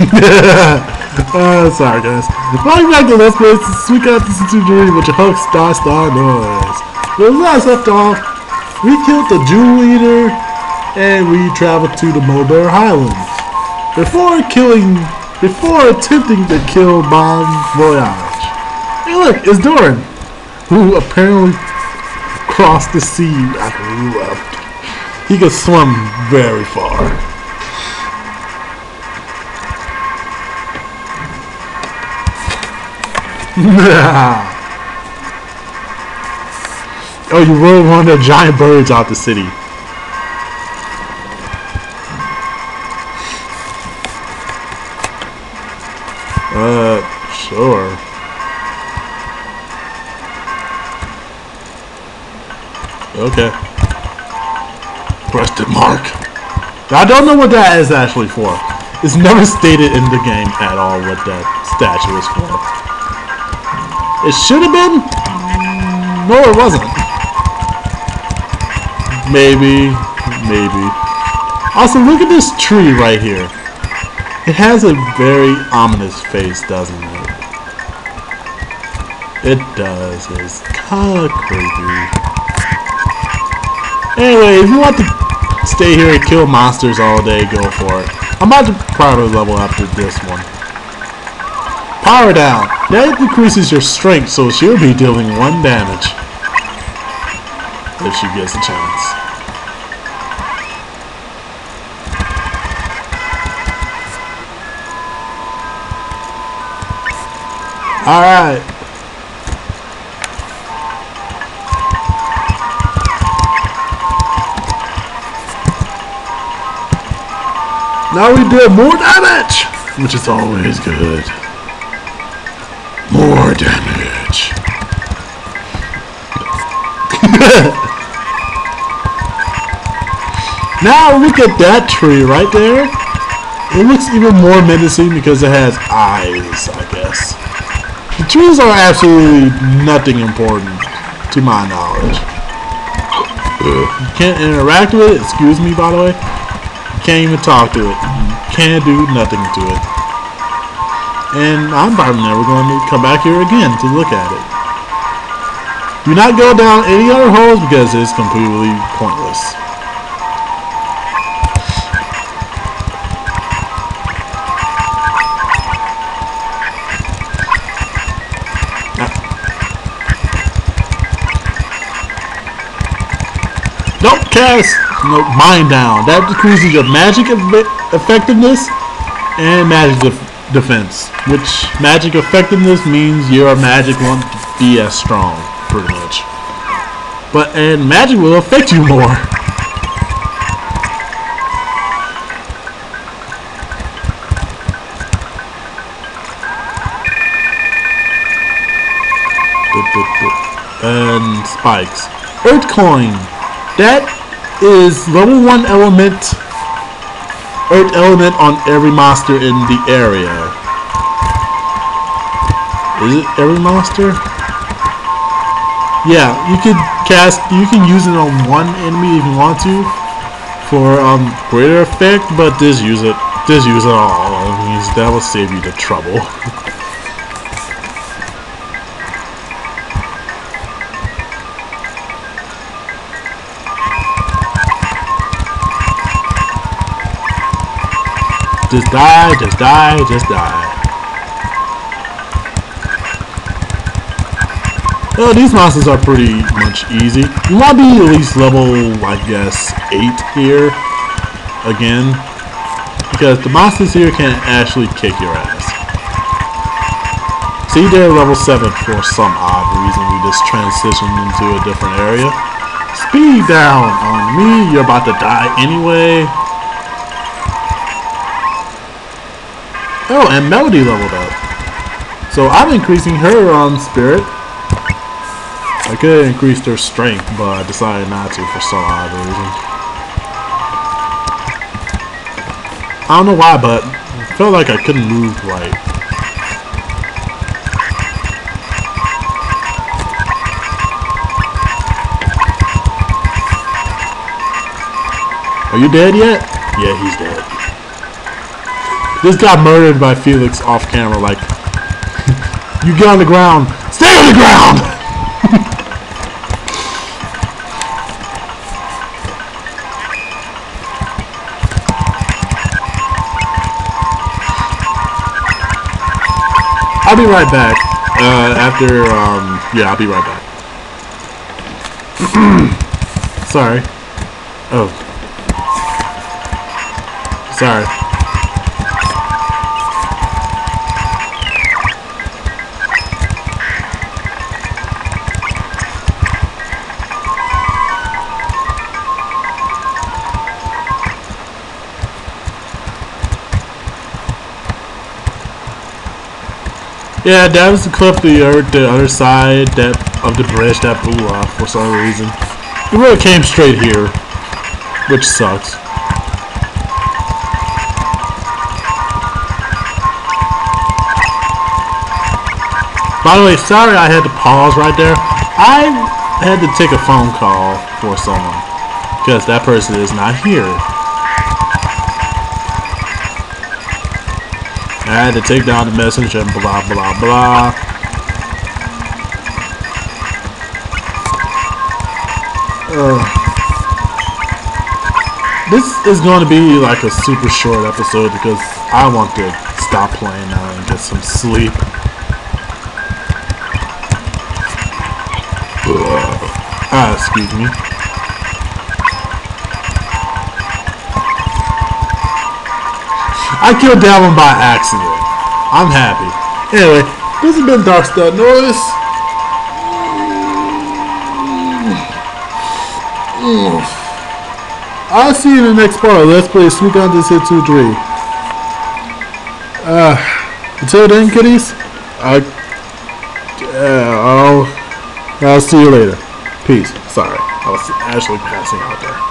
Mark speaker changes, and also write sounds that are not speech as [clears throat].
Speaker 1: uh, [laughs] sorry guys. Welcome back to Let's Play this into Dream with your host Darkstar Noise. When we last left off, we killed the Jewel Eater and we traveled to the Molebear Highlands. Before killing, before attempting to kill Bon Voyage. Hey look, it's Duran, who apparently crossed the sea after we left. He could swim very far. [laughs] oh, you rode one of the giant birds out the city. Uh, sure. Okay. Question mark. I don't know what that is actually for. It's never stated in the game at all what that statue is for. It should have been? No, it wasn't. Maybe. Maybe. Also, look at this tree right here. It has a very ominous face, doesn't it? It does. It's kind of creepy. Anyway, if you want to stay here and kill monsters all day, go for it. I'm about to probably level up after this one. Power down. That decreases your strength, so she'll be dealing one damage. If she gets a chance. Alright. Now we did more damage! Which is always good. More damage. [laughs] now look at that tree right there. It looks even more menacing because it has eyes, I guess. The trees are absolutely nothing important, to my knowledge. You can't interact with it, excuse me by the way. You Can't even talk to it. You Can't do nothing to it. And I'm probably never going to come back here again to look at it. Do not go down any other holes because it's completely pointless. Don't cast no, mind down. That decreases your magic effectiveness and magic defense. Which magic effectiveness means your magic won't be as strong, pretty much. But and magic will affect you more. And spikes. Earth coin. That is level 1 element earth element on every monster in the area. Is it every monster? Yeah, you could cast you can use it on one enemy if you want to for um greater effect, but just use it just use it all. That will save you the trouble. [laughs] Just die, just die, just die. Well, these monsters are pretty much easy. Be at least level, I guess, 8 here. Again. Because the monsters here can actually kick your ass. See, they're level 7 for some odd reason. We just transitioned into a different area. Speed down on me. You're about to die anyway. Oh, and Melody leveled up. So I'm increasing her on Spirit. I could have increased her strength, but I decided not to for some odd reason. I don't know why, but I felt like I couldn't move right. Are you dead yet? Yeah, he's dead. This got murdered by Felix off camera. Like, you get on the ground, stay on the ground. [laughs] I'll be right back. Uh, after, um, yeah, I'll be right back. [clears throat] Sorry. Oh. Sorry. Yeah, that was the clip the earth, the other side that of the bridge that blew off for some reason. It really came straight here, which sucks. By the way, sorry I had to pause right there. I had to take a phone call for someone because that person is not here. Had to take down the message and blah blah blah. This is going to be like a super short episode because I want to stop playing now and get some sleep. Ah, excuse me. I killed that one by accident. I'm happy. Anyway, this has been Darkstar Noise. [sighs] I'll see you in the next part. Let's play Sneak on this hit 2 3. Uh, until then, kiddies, I, uh, I'll, I'll see you later. Peace. Sorry, I was actually passing out there.